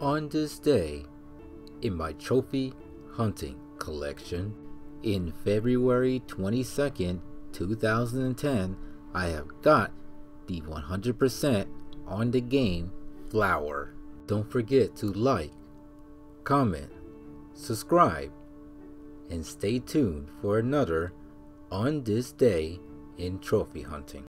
On this day, in my trophy hunting collection, in February 22nd, 2010, I have got the 100% on the game flower. Don't forget to like, comment, subscribe, and stay tuned for another on this day in trophy hunting.